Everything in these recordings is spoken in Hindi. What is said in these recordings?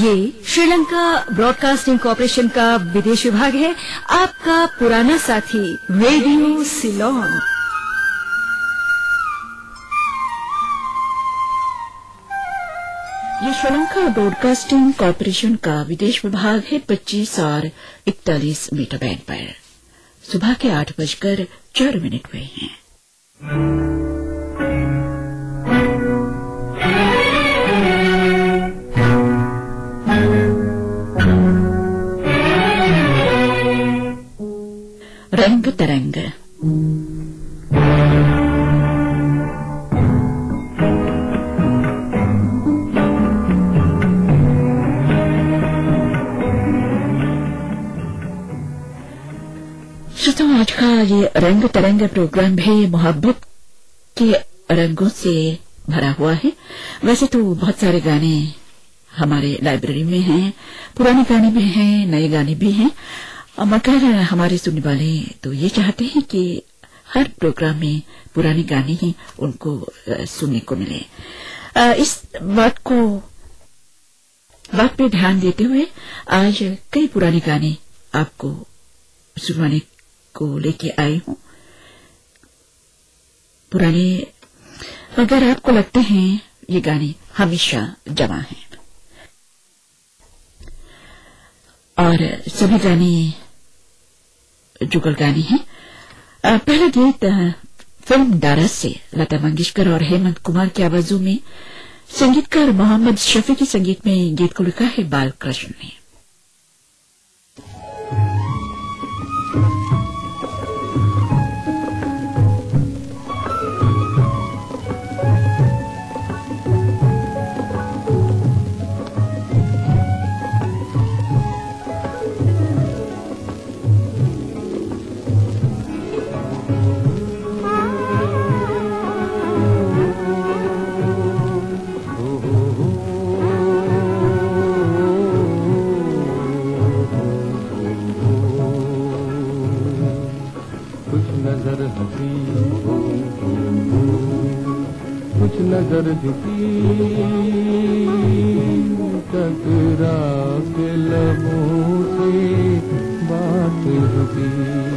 ये श्रीलंका ब्रॉडकास्टिंग कॉरपोरेशन का विदेश विभाग है। आपका पुराना साथी, रेडियो सिलोन। ये श्रीलंका ब्रॉडकास्टिंग कॉरपोरेशन का विदेश विभाग है 25 और 41 मीटर बैंड पर। सुबह के आठ बजकर चार मिनट हुए हैं। रंग तरंग। श्रोताओं आज का ये रंग तरंग प्रोग्राम भी मोहब्बत के रंगों से भरा हुआ है। वैसे तो बहुत सारे गाने हमारे लाइब्रेरी में हैं, पुराने गाने भी हैं, नए गाने भी हैं। मगर हमारे सुनने वाले तो ये चाहते हैं कि हर प्रोग्राम में पुराने गाने ही उनको सुनने को मिले। इस बात को, बात पे ध्यान देते हुए आज कई पुराने गाने आपको सुनवाने को लेके आई हूँ। पुराने, अगर आपको लगते हैं ये गाने हमेशा जमा हैं। और सभी गाने जुगल गाने हैं। पहला गीत फ़िल्म डारस से लता मंगेशकर और हेमंत कुमार की आवाजों में संगीतकार मोहम्मद शफी के संगीत में गीत को लिखा है बालकृष्ण ने। से बात रुकी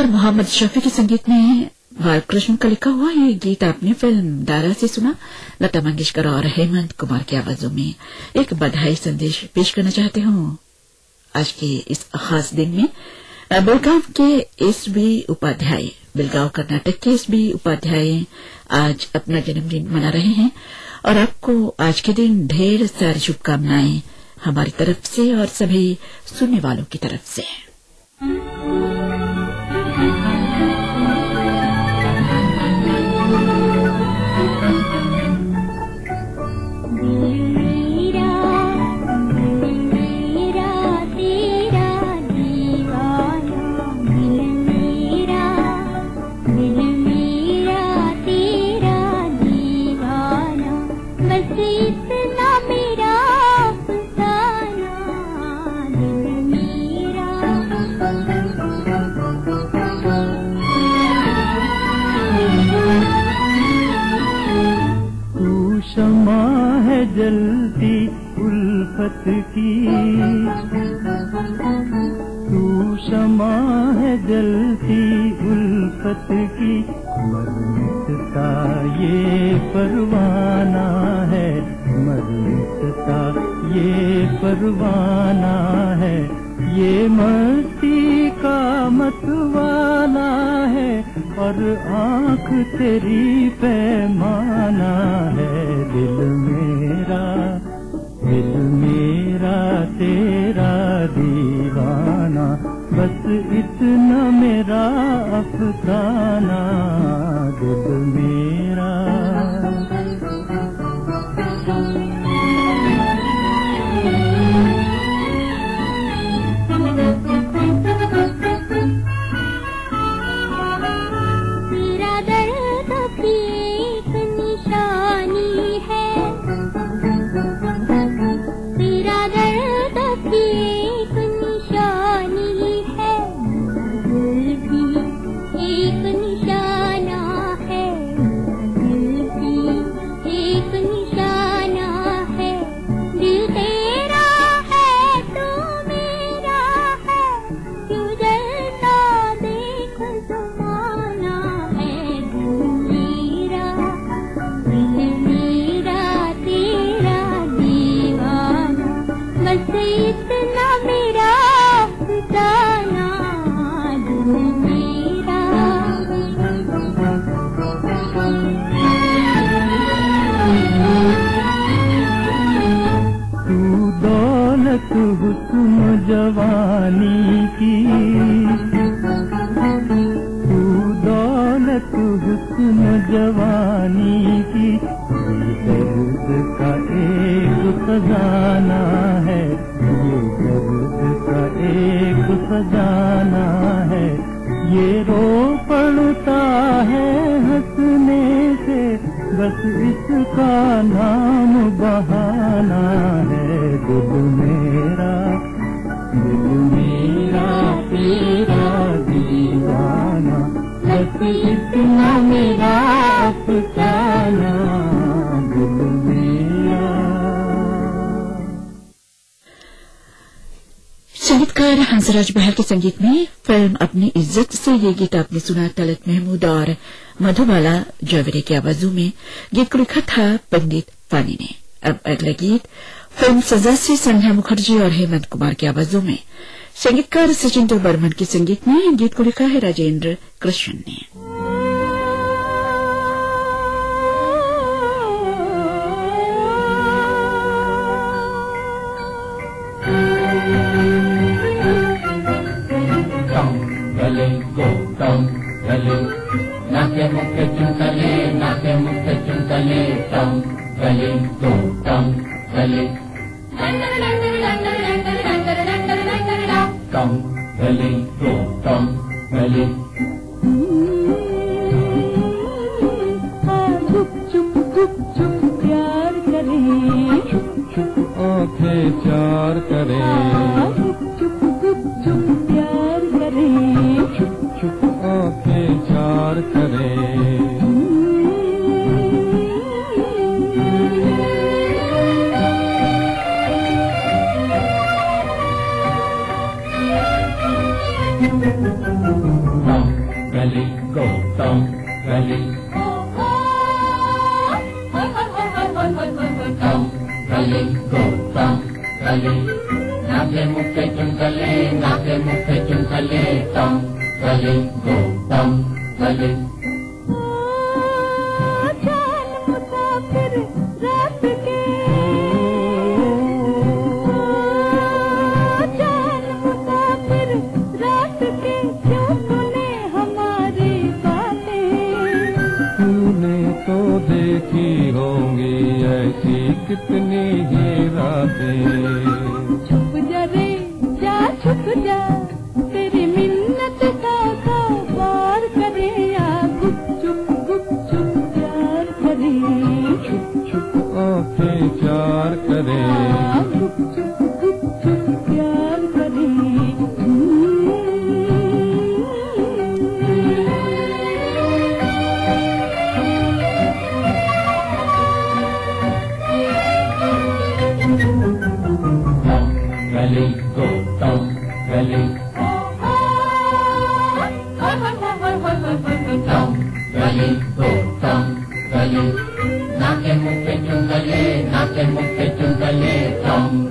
संगीतकार मोहम्मद शफी के संगीत में बालकृष्ण का लिखा हुआ ये गीत आपने फ़िल्म दारा से सुना। लता मंगेशकर और हेमंत कुमार की आवाजों में एक बधाई संदेश पेश करना चाहते हूँ। आज के इस खास दिन में बेलगांव के एस बी उपाध्याय, बेलगांव कर्नाटक के एस बी उपाध्याय आज अपना जन्मदिन मना रहे हैं और आपको आज के दिन ढेर सारी शुभकामनाएँ हमारी तरफ़ से और सभी सुनने वालों की तरफ़ से। जलती उल्फत की। तू शमा है जलती उल्फत की। मरमिटता ये परवाना है। मरमिटता ये परवाना है। ये मस्ती का मतवाना है। और आँख तेरी पैमाना है। दिल अफसाना दिल बस इसका नाम बहाना है दिल मेरा। दिल मेरा तेरा दीवाना। बस इतना मेरा अफसाना संगीतकार हंसराज बहर के संगीत में फ़िल्म अपनी इज़्ज़त से ये गीत आपने सुना। तलत महमूद और मधुबाला जवरे की आवाजों में गीत को लिखा था पंडित पानी ने। अब अगला गीत फ़िल्म सजा से संध्या मुखर्जी और हेमंत कुमार की आवाजों में। संगीतकार सचिंद्र बर्मन के संगीत में गीत को लिखा है राजेंद्र कृष्ण ने। मुख्य चुंतले नाते मुख चुंतले तम गले तो तम गले। तम गले तो तम गले। चार करे। चुप चुप चुप प्यार करे। चुप चुप आँखें प्यार करे Belly, go down, belly. Down, belly, go down, belly. Nape mukhe chunkale, nape mukhe chunkale, down, belly, go down. के जान रात के क्यों सुने हमारी बातें तूने तो देखी होंगी ऐसी कितनी ही रातें। छुप जा रे जा छुप जा। नाे चले नाके मुख्य तम गली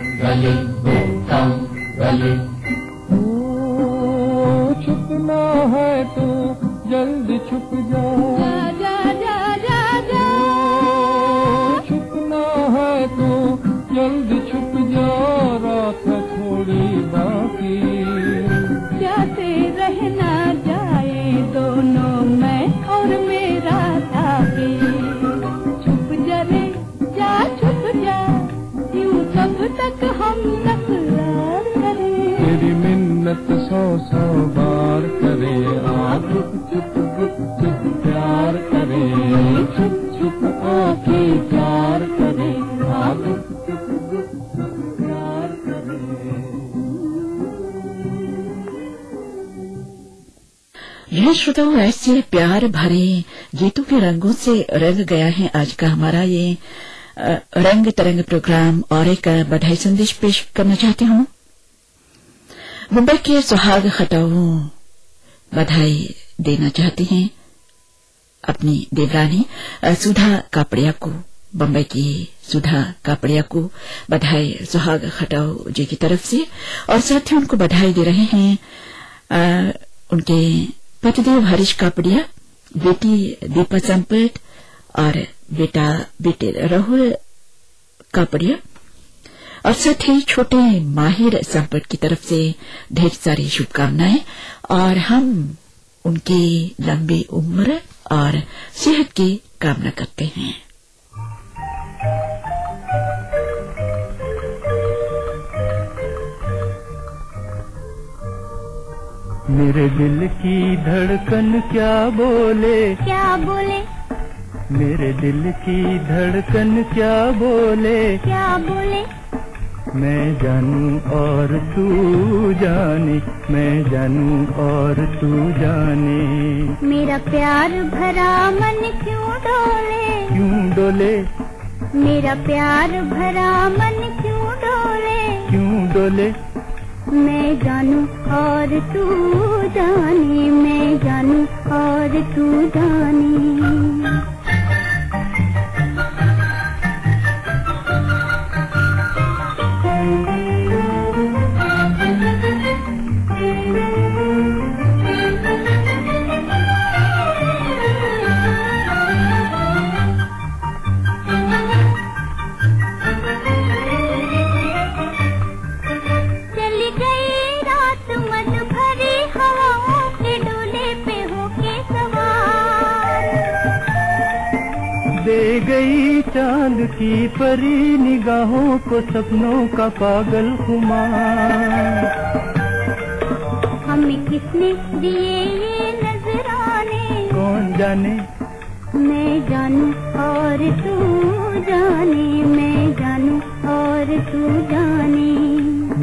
श्रोताओं ऐसे प्यार भरे गीतों के रंगों से रंग गया है आज का हमारा ये रंग तरंग प्रोग्राम। और एक बधाई संदेश पेश करना चाहती हूँ। मुंबई के सुहाग खटाऊ बधाई देना चाहती हैं अपनी देवरानी सुधा कापड़िया को बम्बई की सुधा कापड़िया को बधाई सुहाग खटाऊ जी की तरफ़ से। और साथ ही उनको बधाई दे रहे हैं अ, उनके पतिदेव हरीश कापड़िया, बेटी दीपा चंपट और बेटा, बेटे राहुल कापड़िया। और साथ ही छोटे माहिर संपट की तरफ़ से ढेर सारी शुभकामनाएँ। और हम उनकी लंबी उम्र और सेहत की कामना करते हैं। मेरे दिल की धड़कन क्या बोले? क्या बोले? मेरे दिल की धड़कन क्या बोले? क्या बोले? मैं जानू और तू जाने मैं जानू और तू जाने। मेरा प्यार भरा मन क्यों डोले क्यों डोले? मेरा प्यार भरा मन क्यों डोले क्यों डोले? मैं जानू और तू जानी मैं जानू और तू जाने। की परी निगाहों को सपनों का पागल खुमार हमें किसने दिए ये नजराने? कौन जाने? मैं जानू और तू जाने मैं जानू और तू जाने।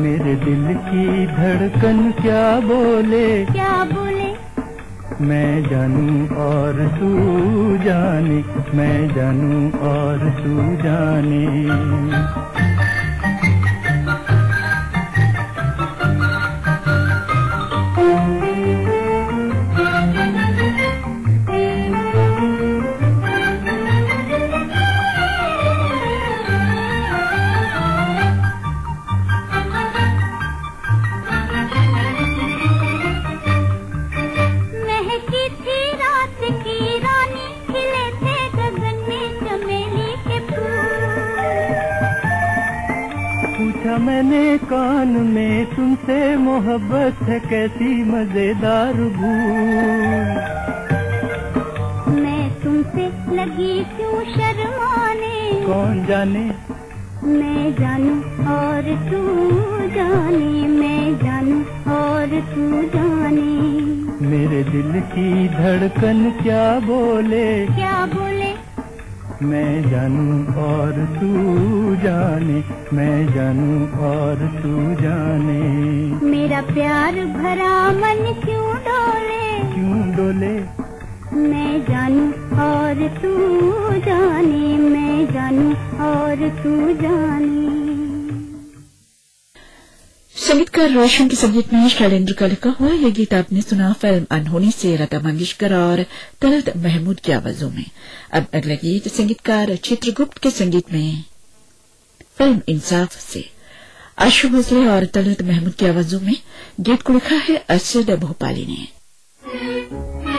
मेरे दिल की धड़कन क्या बोले? क्या बोले मैं जानू और तू जाने मैं जानू और तू जाने। मोहब्बत है कैसी मज़ेदार भूल। मैं तुमसे लगी क्यों शर्माने? कौन जाने? मैं जानू और तू जाने मैं जानू और तू जाने। मेरे दिल की धड़कन क्या बोले? क्या बोले मैं जानू और तू जाने मैं जानू और तू जाने। मेरा प्यार भरा मन क्यों डोले? क्यों डोले? मैं जानू और तू जाने मैं जानू और तू जाने। संगीतकार रोशन के संगीत में शैलेंद्र का लिखा हुआ यह गीत आपने सुना फ़िल्म अनहोनी से लता मंगेशकर और तलत महमूद की आवाजों में। अब अगला गीत संगीतकार चित्रगुप्त के संगीत में। फ़िल्म इंसाफ से। आशु भोसले और तलत महमूद की आवाजों में गीत को लिखा है असद भोपाली ने।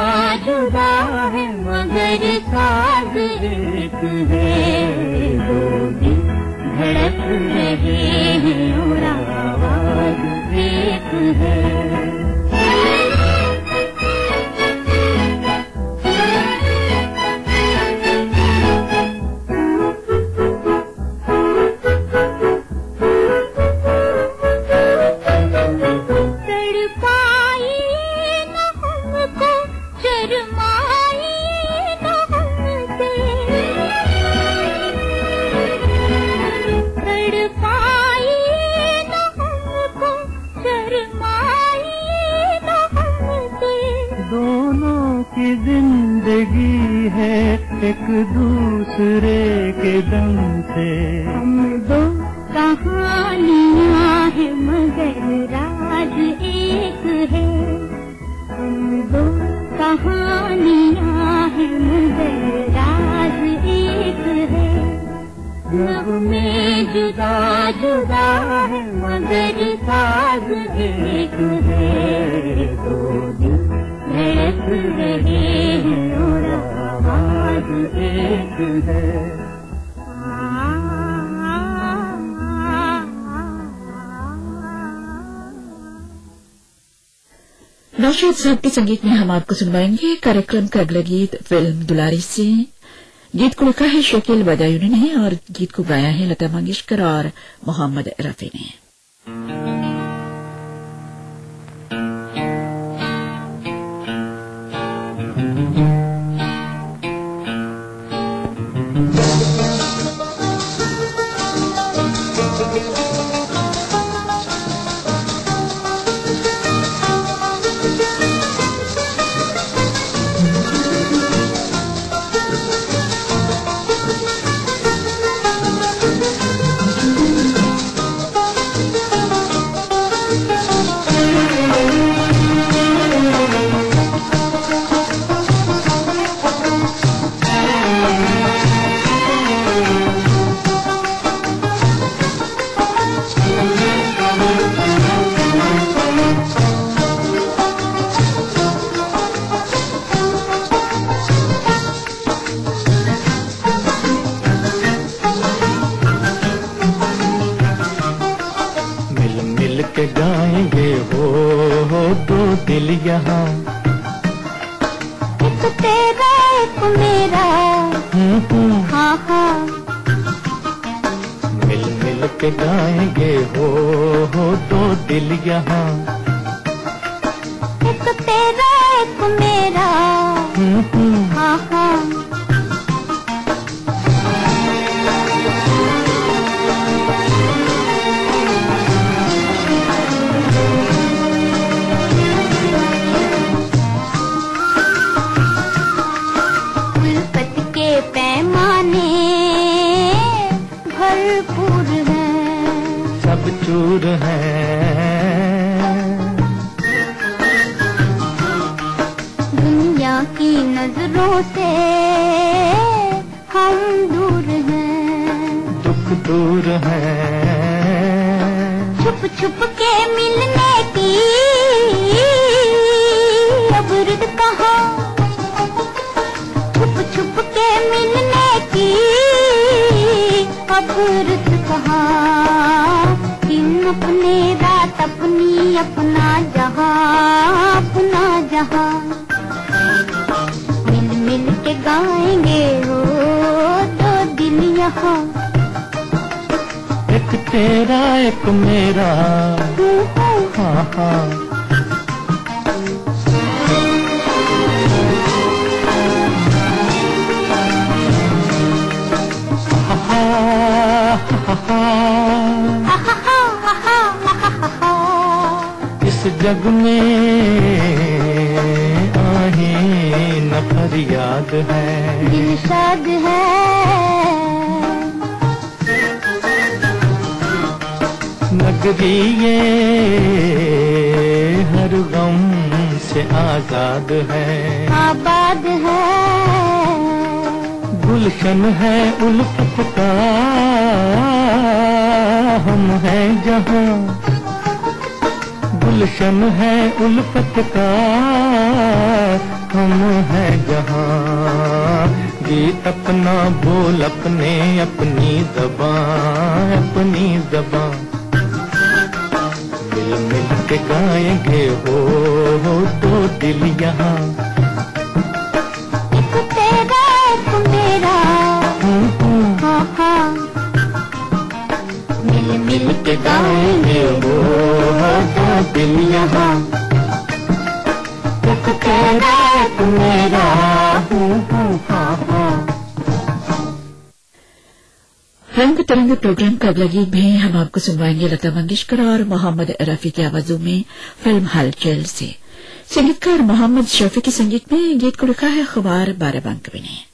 है मगर एक है दिल धड़क रहे हैं और आवाज एक है साहब के संगीत में हम आपको सुनवाएँगे कार्यक्रम का अगला गीत फ़िल्म दुलारी से। गीत को लिखा है शकील बदायूनी ने और गीत को गाया है लता मंगेशकर और मोहम्मद रफी ने। सब चूर है। दुनिया की नज़रों से हम दूर हैं। दुख दूर है। छुप छुप के मिलने की तेरा एक मेरा। हाँ हाँ। इस जग में आहे न फरियाद है। दिल शाद है। नगरी ये हर गम से आज़ाद है। आबाद है। गुलशन है उल्फत का हम हैं जहाँ। गुलशन है उल्फत का हम हैं जहाँ। गीत अपना बोल अपने अपनी जबान अपनी जबान। के गाएँगे हो, हो तो दिल यहाँ। एक तेरा एक मेरा। हूँ, हूँ, मिल मिल के गाएँगे हो हो तो दिल यहाँ। एक तेरा एक मेरा। हूँ, हूँ, रंग तरंग प्रोग्राम का अगला गीत भी हम आपको सुनवाएँगे लता मंगेशकर और मोहम्मद रफी की आवाजों में फ़िल्म हलचल से। संगीतकार मोहम्मद शफी के संगीत में गीत को लिखा है खुबार बाराबंकवी ने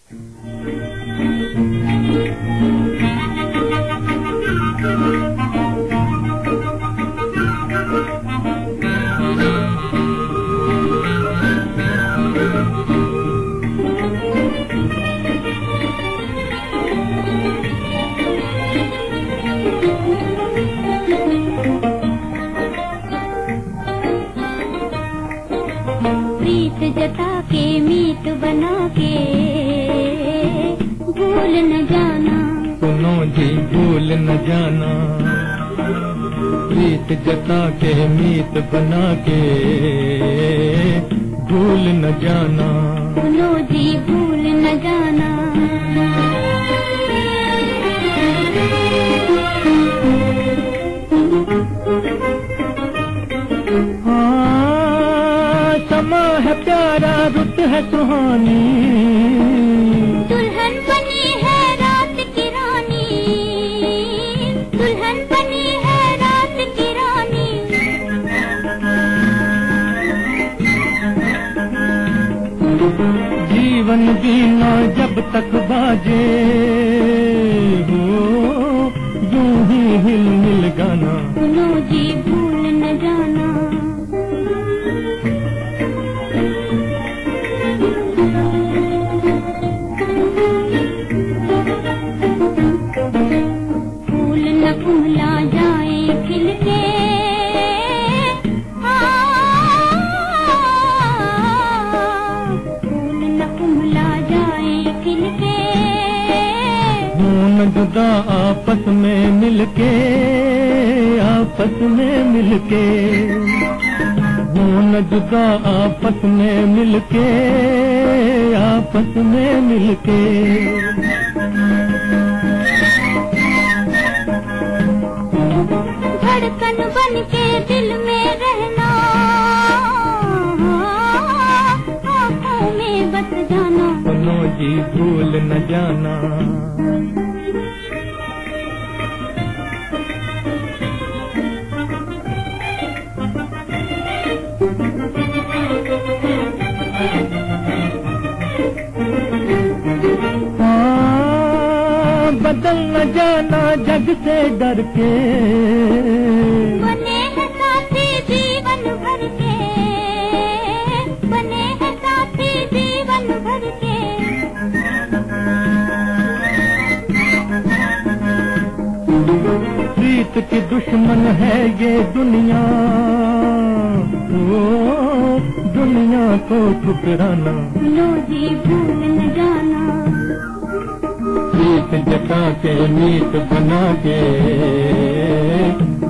न जाना। सुनो जी भूल न जाना। प्रीत जता के मीत बना के भूल न जाना। सुनो जी भूल न जाना। हाँ समा है प्यारा रुत है सुहानी। जीना जब तक बाजे। हो, यूँ ही हिल मिल गाना। जी, भूल न जाना। फूल न फूला जाए खिल के खून जुदा आपस में मिलके आपस में मिलके। हो न जुदा आपस में मिलके आपस में मिलके। धड़कन बन के दिल में रहना आँखों में बस जाना। सुनो जी भूल न जाना। जग से डर के। बने हैं साथी जीवन भर के। बने हैं साथी जीवन भर के दुश्मन है ये दुनिया। ओ दुनिया को ठुकराना। लो जी भूल न जाना। प्रीत जता के मीत बना के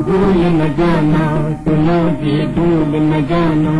भूल न जाना सुनो जी भूल न जाना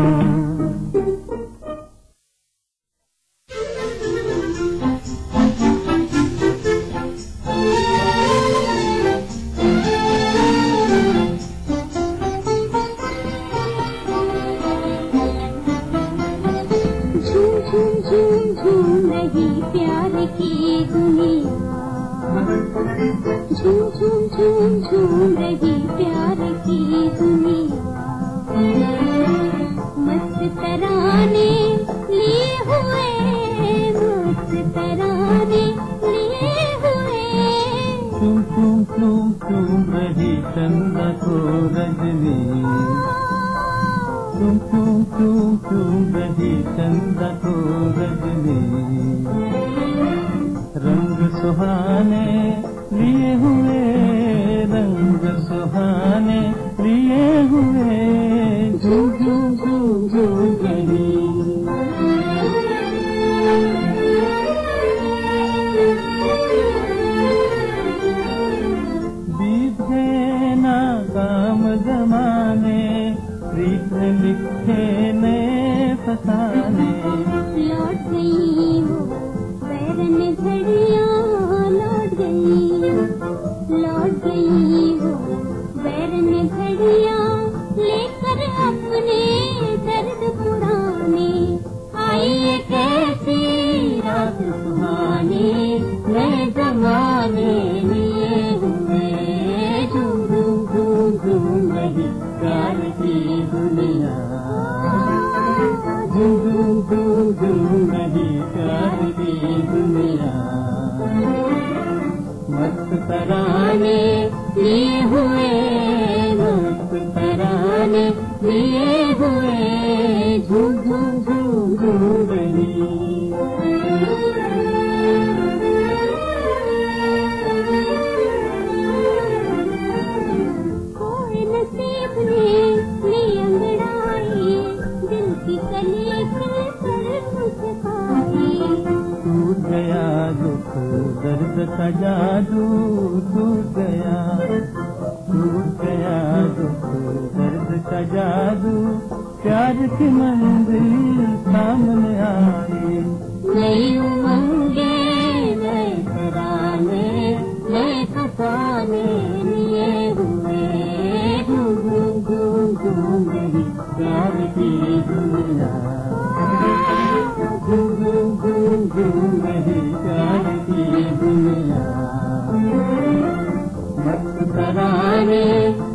लिखे में फसाने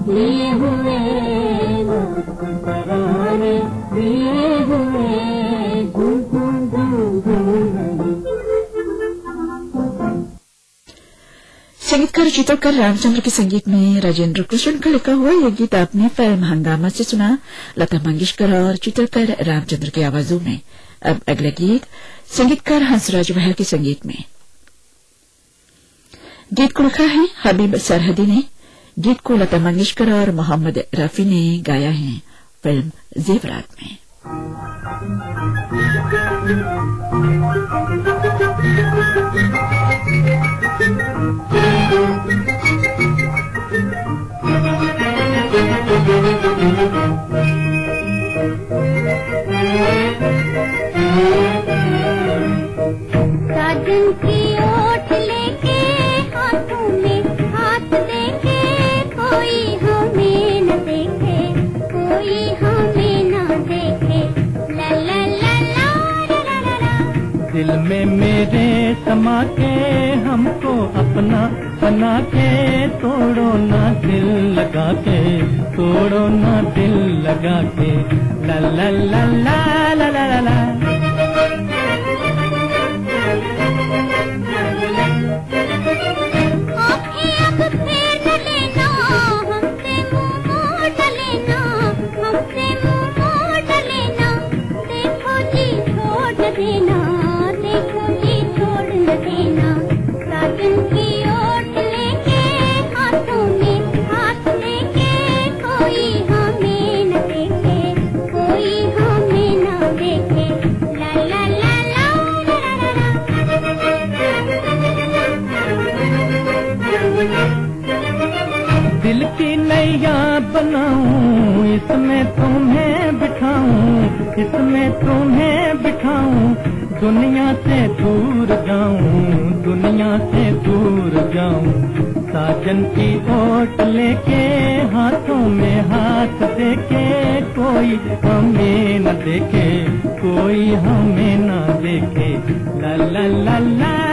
लिए हुए तराने लिए हुए संगीतकार चित्रकार रामचंद्र के संगीत में राजेंद्र कृष्ण का लिखा हुआ यह गीत आपने फ़िल्म हंगामा से सुना। लता मंगेशकर और चित्रकार रामचंद्र की आवाजों में। अब अगला गीत संगीतकार हंसराज बहल के संगीत में। गीत को लिखा है हबीब सरहदी ने। गीत को लता मंगेशकर और मोहम्मद रफी ने गाया है फ़िल्म जेवरात में। साजन की में मेरे समा के हमको अपना बना के तोड़ो ना दिल लगा के तोड़ो ना दिल लगा के ला ला ला ला ला ला ला, बनाऊँ इसमें तुम्हें बिठाऊं, इसमें तुम्हें बिठाऊं, दुनिया से दूर जाऊँ, दुनिया से दूर जाऊँ। साजन की ओट लेके, हाथों में हाथ देके, कोई हमें न देखे, कोई हमें न देखे। ला ला ला ला।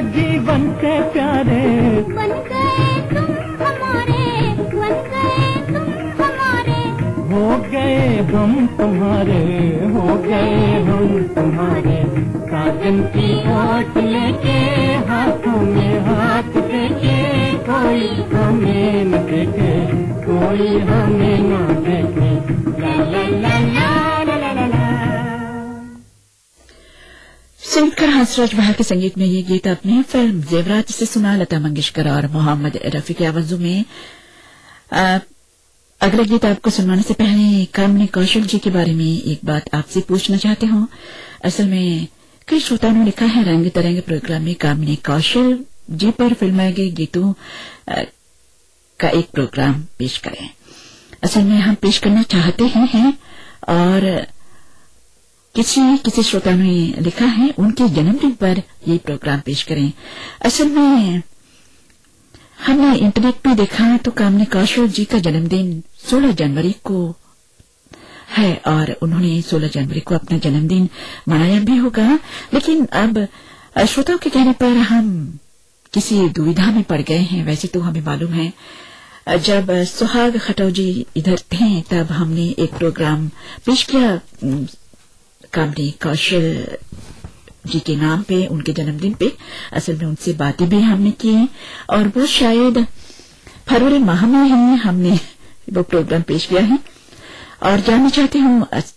जीवन के प्यारे। बन गए तुम हमारे बन गए तुम हमारे। हो गए हम तुम्हारे हो गए हम तुम्हारे। साजन की ओट लेके हाथों में हाथ देके कोई हमें न देखे कोई हमें हंसराज बहार के संगीत में ये गीत अपने फ़िल्म जेवरात से सुना, लता मंगेशकर और मोहम्मद रफी की आवाजों में। अगला गीत आपको सुनवाने से पहले कामनी कौशल जी के बारे में एक बात आपसे पूछना चाहते हूँ। असल में कई श्रोताओं ने लिखा है, रंग तरंग प्रोग्राम में कामनी कौशल जी पर फिल्माए गए गीतों का एक प्रोग्राम पेश करें। असल में हम पेश करना चाहते ही हैं और किसी किसी श्रोता ने लिखा है, उनके जन्मदिन पर ये प्रोग्राम पेश करें। असल में, हमने इंटरनेट पे देखा तो कामने कौशल जी का जन्मदिन 16 जनवरी को है और उन्होंने 16 जनवरी को अपना जन्मदिन मनाया भी होगा। लेकिन अब, श्रोताओं के कहने पर हम किसी दुविधा में पड़ गए हैं। वैसे तो हमें मालूम है, जब सुहाग खटौजी इधर थे, तब हमने एक प्रोग्राम पेश किया। कामनी कौशल जी के नाम पे उनके जन्मदिन पे असल में उनसे बातें भी हमने की हैं। और वो शायद फरवरी माह में ही हमने वो प्रोग्राम पेश किया है। और जानना चाहती हूँ अस-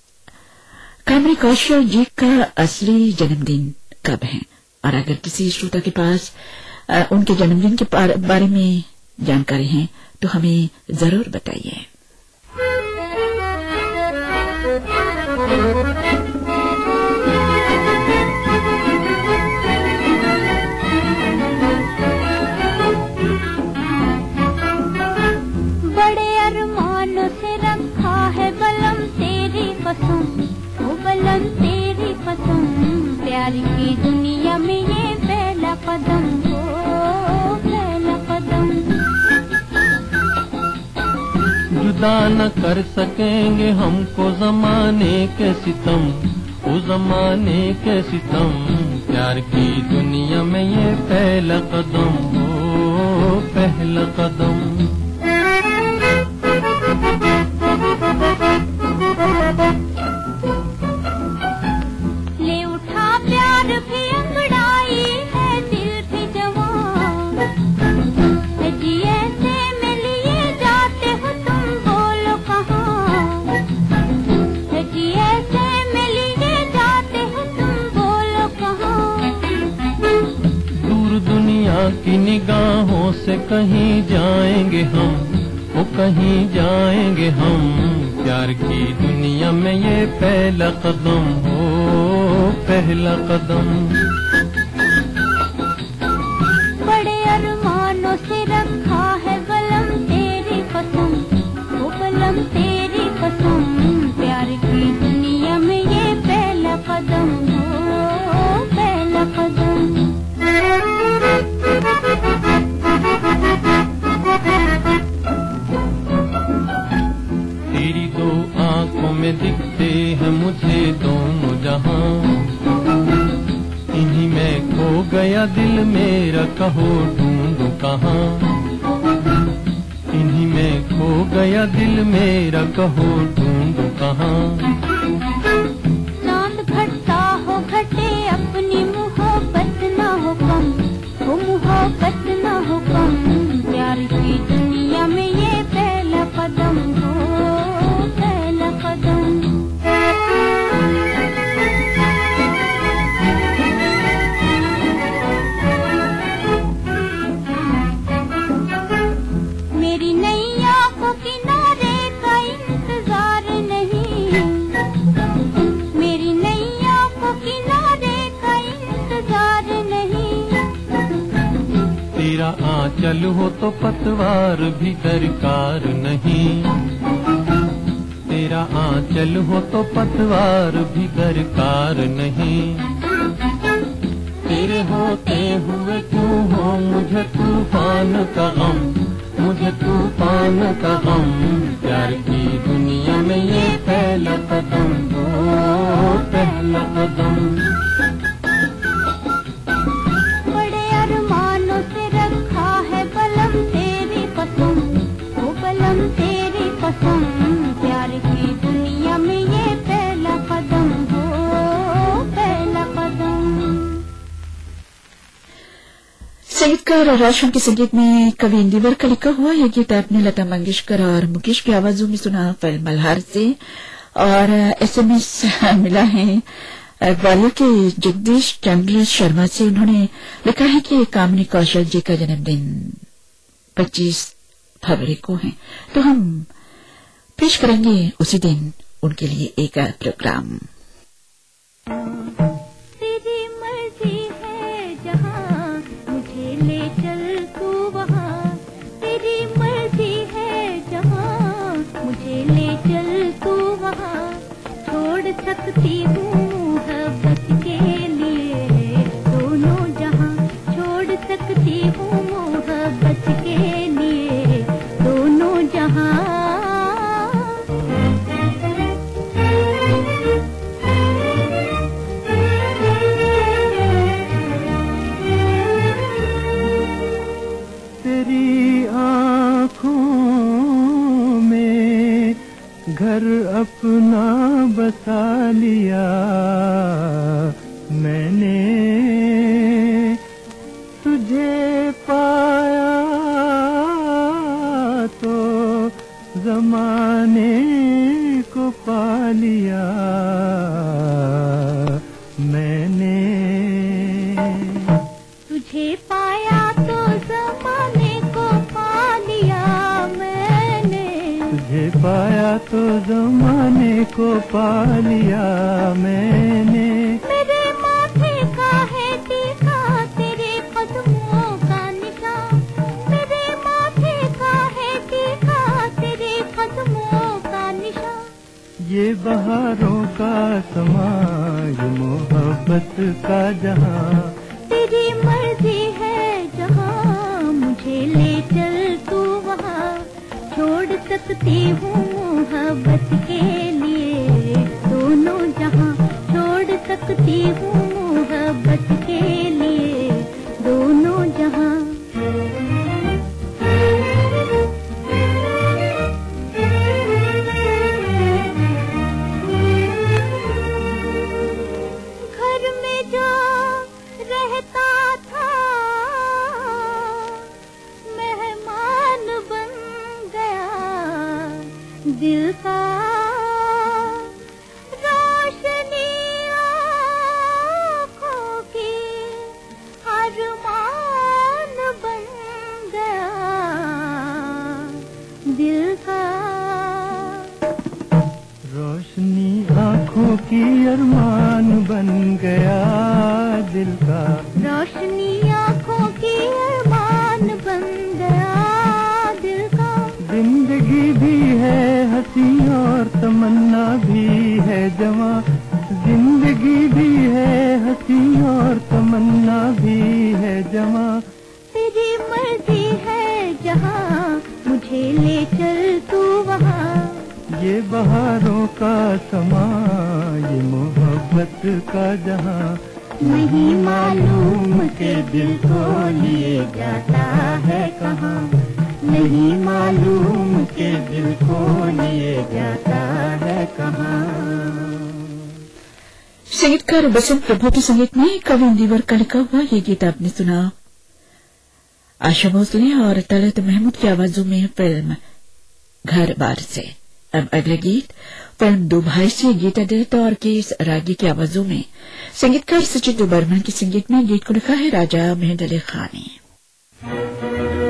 कामनी कौशल जी का असली जन्मदिन कब है? और अगर किसी श्रोता के पास अ, उनके जन्मदिन के बारे में जानकारी है तो हमें ज़रूर बताइए। जुदा न कर सकेंगे हमको जमाने के सितम उस जमाने के सितम। प्यार की दुनिया में ये पहला कदम हो पहला कदम। निगाहों से कहीं जाएँगे हम, वो कहीं जाएँगे हम। प्यार की दुनिया में ये पहला कदम हो पहला कदम। मुझे दोनों जहाँ। इन्हीं में खो गया दिल मेरा, कहो ढूंढू कहाँ। इन्हीं में खो गया दिल मेरा, कहो ढूंढू कहाँ। चाँद घटता हो घटे, अपनी मोहब्बत ना हो कम। हो मोहब्बत ना हो कम, प्यार की दुनिया में ये पहला कदम। आंचल हो तो पतवार भी दरकार नहीं। तेरा आंचल हो तो पतवार भी दरकार नहीं। तेरे होते हुए क्यों हो मुझे तूफ़ान का गम? मुझे तूफ़ान का गम। प्यार की दुनिया में ये पहला कदम पहला कदम। संगीतकार और राजफोन के संगीत में कवि इंदिवर का लिखा हुआ। यह गीत आपने लता मंगेशकर और मुकेश की आवाजों में सुना फ़िल्म मल्हार से। और एसएमएस मिला है ग्वालियर के जगदीश चंद्र शर्मा से। उन्होंने लिखा है कि कामनी कौशल जी का जन्मदिन 25 फरवरी को है। तो हम पेश करेंगे उसी दिन उनके लिए एक प्रोग्राम। घर अपना बसा लिया मैंने। तुझे पाया तो जमाने को पा लिया। तो जमाने को पा लिया मैंने। मेरे माथे का है टीका तेरे कदमों का निशान। मेरे माथे का है टीका तेरे कदमों का निशान। ये बहारों का समा ये मोहब्बत का जहाँ। तेरी मर्ज़ी है जहाँ मुझे ले चल तू वहाँ। छोड़ सकती हूँ मोहब्बत के लिए दोनों जहाँ छोड़ सकती हूँ मोहब्बत के लिए। दोनों जहाँ अरमान बन गया दिल का। रोशनी आँखों की अरमान बन गया दिल का। ज़िंदगी भी है हँसी और तमन्ना भी है जवा ज़िंदगी भी है हँसी और तमन्ना भी है जवा तेरी मर्ज़ी है जहाँ मुझे ले ये बहारों का समा ये मोहब्बत का जहाँ नहीं मालूम के दिल को लिए जाता है कहाँ। नहीं मालूम के दिल को लिए जाता है कहाँ। संगीतकार बसंत प्रभु के संगीत में कवि दीवर का लिखा हुआ ये गीत आपने सुना। आशा भोसले और तलत महमूद की आवाजों में फ़िल्म घर बार से। अब अगला गीत फ़िल्म दो भाई से गीता दत्त और केस रागी की आवाजों में संगीतकार सचिन बर्मन के संगीत में गीत को लिखा है राजा मेहंद अली खान ने।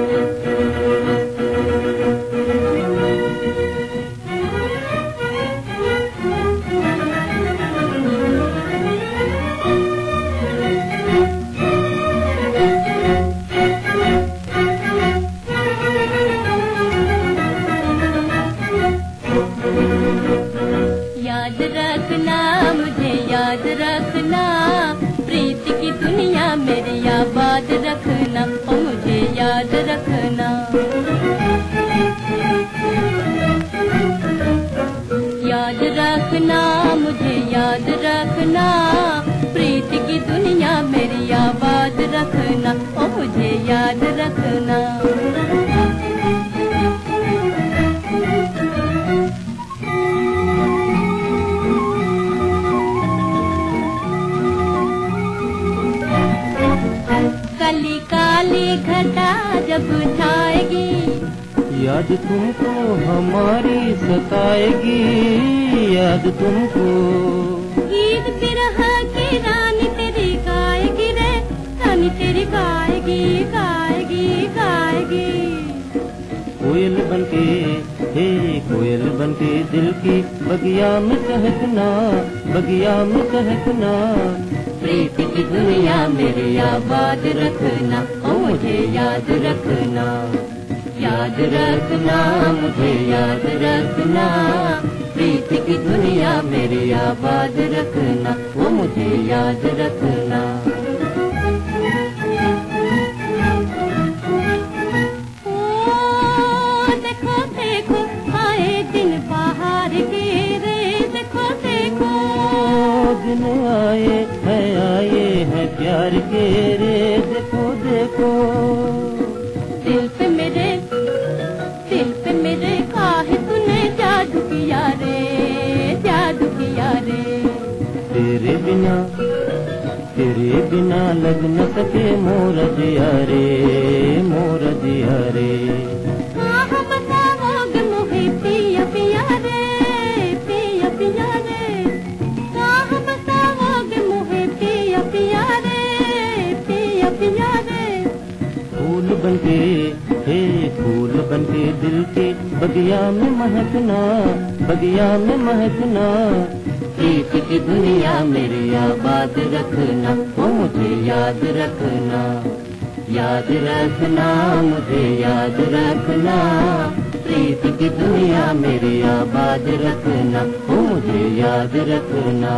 मुझे याद रखना। प्रीत की दुनिया मेरी आबाद रखना। ओ, मुझे याद रखना। काली काली घटा जब छाएगी याद तुमको हमारी सताएगी याद तुमको। गीत बिरह की रानी तेरी गाएगी रे रानी तेरी गाएगी गाएगी गाएगी। कोयल बनके हे कोयल बनके दिल की बगिया में कहकना बगिया में कहकना। प्रीत की दुनिया मेरी आबाद रखना मुझे याद रखना। याद रखना, मुझे याद रखना। प्रीत की दुनिया मेरी आबाद रखना, वो मुझे याद रखना। आए दिन बाहर के दिन आए, है, आए हैं प्यार के रे। देखो देखो। तेरे बिना तेरे बिना लग न सके मोर जिया रे मोर जिया रे फूल बनके हे फूल बनके दिल के बगिया में महकना बगिया में महकना प्रीत की दुनिया मेरी आबाद रखना, वो मुझे याद रखना। याद रखना, मुझे याद रखना। प्रीत की दुनिया मेरी आबाद रखना, वो मुझे याद रखना।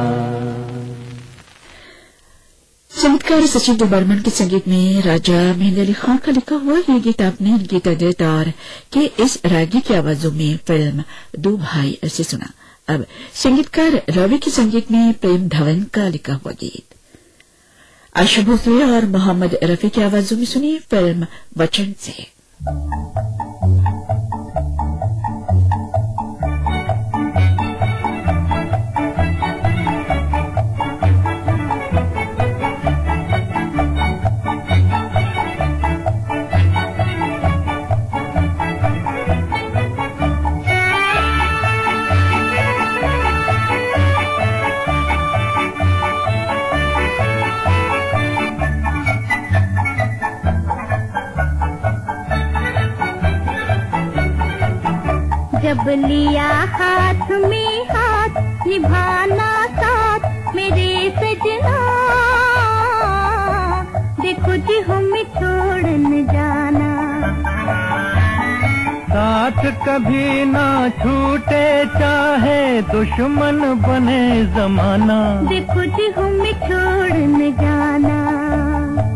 संगीतकार सचिन बर्मन के संगीत में राजा मेहंदी अली खान का लिखा हुआ ये गीत आपने गीता और के इस रागी की आवाजों में फ़िल्म दो भाई ऐसे सुना। अब संगीतकार रवि के संगीत में प्रेम धवन का लिखा हुआ गीत। आशा भोसले और मोहम्मद रफी की आवाजों में सुनी फ़िल्म वचन से। जब लिया हाथ में हाथ निभाना साथ मेरे सजना। देखो जी हमें छोड़ न जाना। साथ कभी ना छूटे चाहे दुश्मन बने जमाना। देखो जी हमें छोड़ न जाना।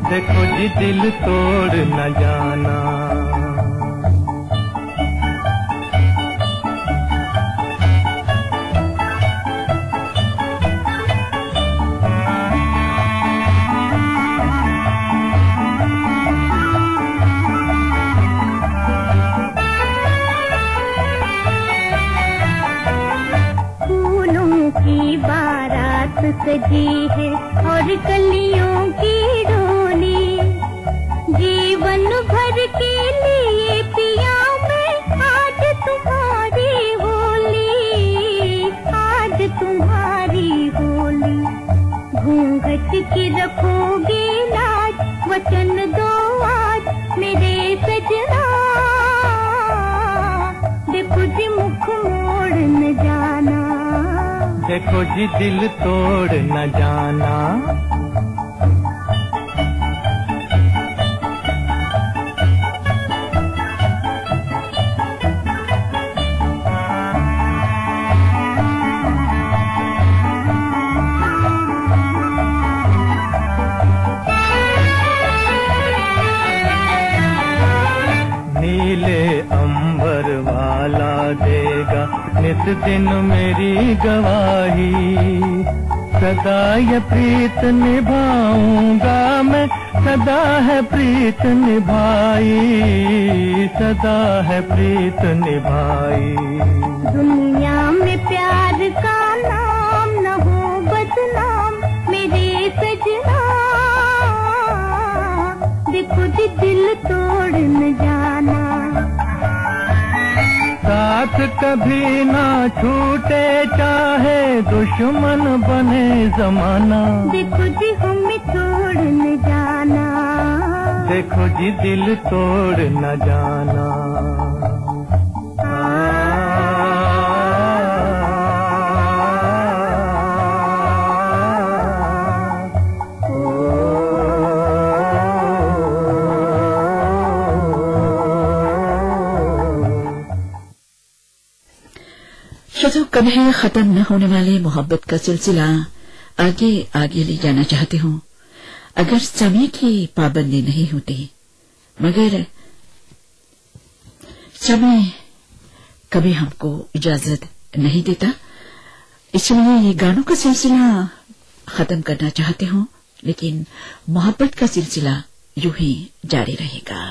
देखो जी दिल तोड़ न जाना। सजी है और कलियों की डोली जीवन भर के लिए पिया मैं, आज तुम्हारी होली, आज तुम्हारी होली। घूंघट की रखोगे लाज वचन देखो जी दिल तोड़ न जाना। दिन मेरी गवाही। सदा ये प्रीत निभाऊँगा मैं, सदा है प्रीत निभाई, सदा है प्रीत निभाई। दुनिया कभी ना छूटे चाहे दुश्मन बने जमाना। देखो जी हमें छोड़ न जाना। देखो जी दिल तोड़ न जाना। कभी खत्म न होने वाले मोहब्बत का सिलसिला आगे आगे ले जाना चाहते हो। अगर समय की पाबंदी नहीं होती, मगर समय कभी हमको इजाज़त नहीं देता। इसलिए ये गानों का सिलसिला खत्म करना चाहते हो, लेकिन मोहब्बत का सिलसिला यूँ ही जारी रहेगा।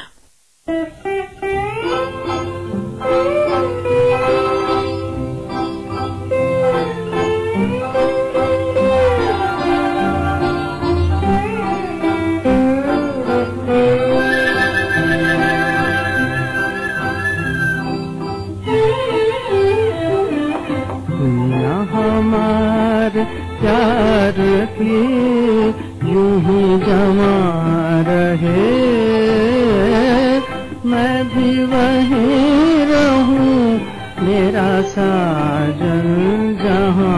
सा जल जहाँ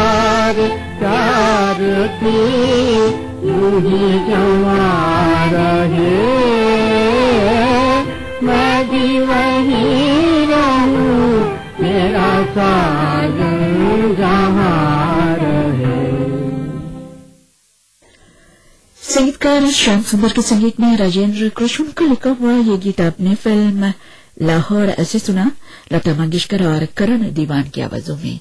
मैं भी वहीं रहूँ, मेरा संगीतकार श्याम सुंदर के संगीत में राजेंद्र कृष्ण का लिखा हुआ ये गीत आपने फ़िल्म लाहौर ऐसे सुना। लता मंगेशकर और करण दीवान की आवाजों में।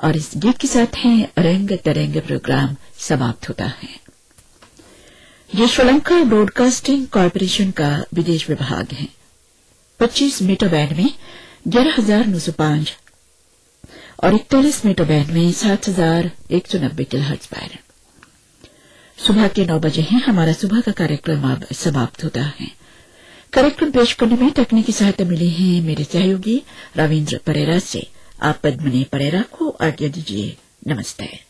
और इस गीत के साथ है रंग तरंग प्रोग्राम समाप्त होता है। ये श्रीलंका ब्रॉडकास्टिंग कॉरपोरेशन का विदेश विभाग है। 25 मीटर बैंड में ग्यारह और इकतालीस मीटर बैंड में सात हज़ार एक सौ नब्बे किलोहर्ट्ज पर। सुबह के नौ बजे हैं हमारा सुबह का कार्यक्रम अब समाप्त होता है। कार्यक्रम पेश करने में तकनीकी सहायता मिली है मेरे सहयोगी रविन्द्र परेरा से। आप पद्मनी परेरा को आज्ञा दीजिए। नमस्ते।